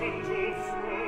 Oh,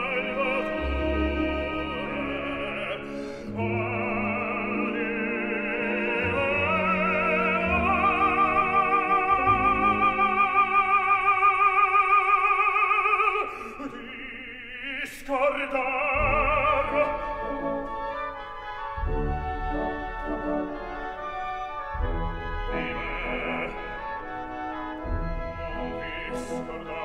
Amsterdam.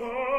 oh